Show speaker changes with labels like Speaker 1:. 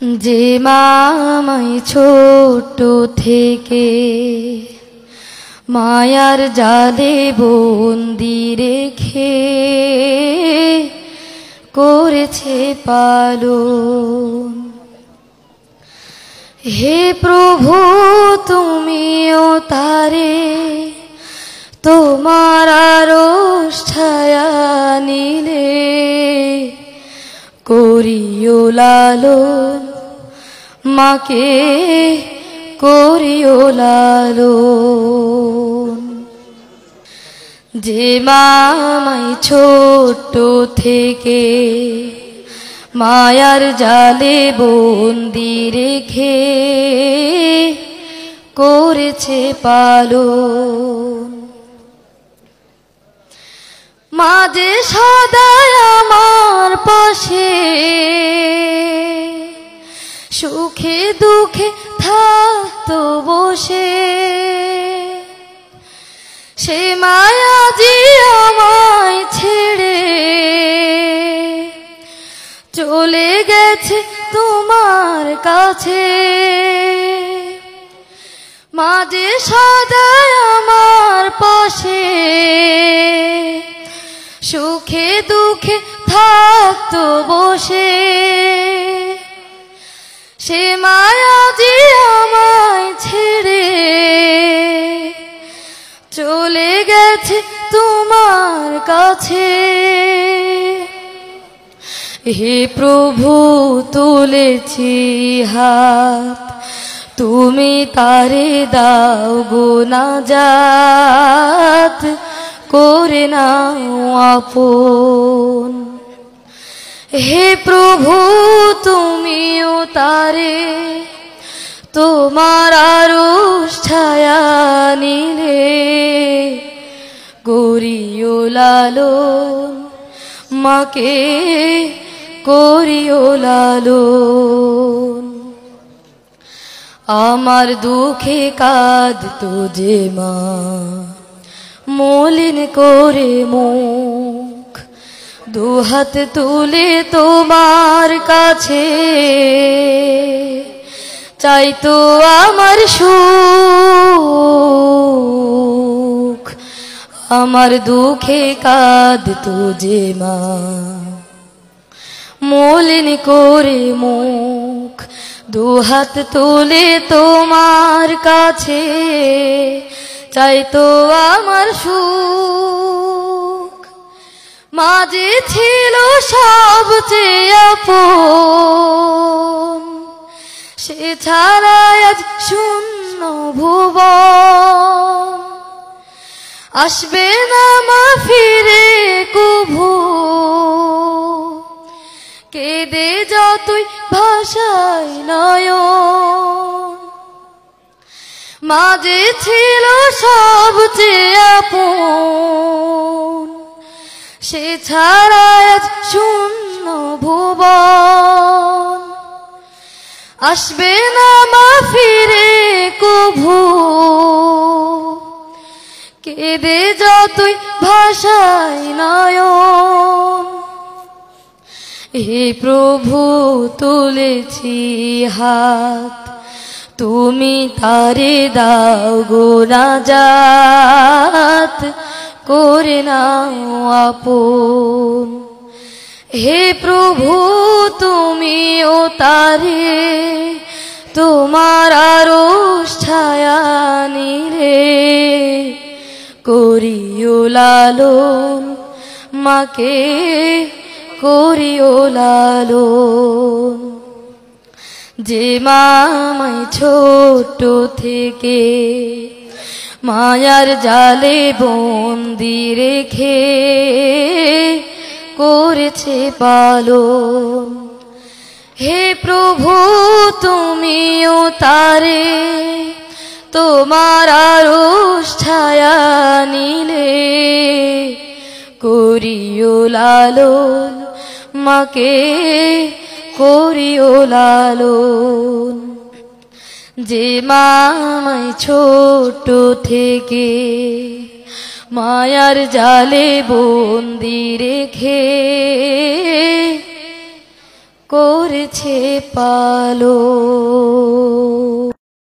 Speaker 1: যে মামাই ছোট থেকে মায়ার জালে বন্দি রেখে করেছে পালন। হে প্রভু, তুমিও তারে তোমার আরশ ছায়া নিলে করিও লালন, মাকে করিও লালন। যে মামাই ছোট থেকে মায়ার জালে বন্দি রেখে করেছে পালন। মাঝে সদায় আমার পাশে সুখে দুঃখে থাকতো বসে। সে মায়া যে আমায় ছেড়ে চলে গেছে তোমার কাছে। মাঝে সদায় আমার পাশে। সুখে দুঃখে থাকতো বসে। সে মায়া যে আমায় ছেড়ে চলে গেছে তোমার কাছে। হে প্রভু, তুলেছি হাত, তুমি তারে দাও গো না যাত করে নাও আপন। হে প্রভু, তুমিও তারে। তোমার আরও ছায়া নিলে। লালন, মাকে করিও লালন। আমার দুঃখে কাঁদ তো যে মা, মলিন করে মুখ দুহাত তুলে তোমার কাছে। চাই তো আমার সুখ, আমার দুঃখে কাঁদ তো যে মা। মলিন করে মুখ দুহাত তুলে তোমার কাছে। চাই তো আমার সুখ মাঝে ছিল সবচেয়ে আপন। সে ছাড়া আজ শূন্য ভুবন। আসবে না মা ফিরে কুভু। কেঁদে যতই ভাষায় নয় মাঝে ছিল সবচেয়ে আপন। সে ছাড়া আজ শূন্য ভুবন। আসবে না মা ফিরে কভু। কেঁদে যতই ভাষায় নয়ন। হে প্রভু, তুলেছি হাত। তুমি তারে দাও গো রাজাত করে নাও আপন। হে প্রভু, তুমি ও তারে, তোমার আরও ছায়া নিরে করিও লালন, মাকে করিও লালন। যে মামাই ছোট থেকে মায়ার জালে বন্দি রেখে করেছে পালন। হে প্রভু, তুমিও তারে তোমার আরও ছায়া নিলে, করিও লালন, মাকে করিও লালন। যে মা ছোট থেকে মায়ার জালে বন্দি রেখে করেছে পালো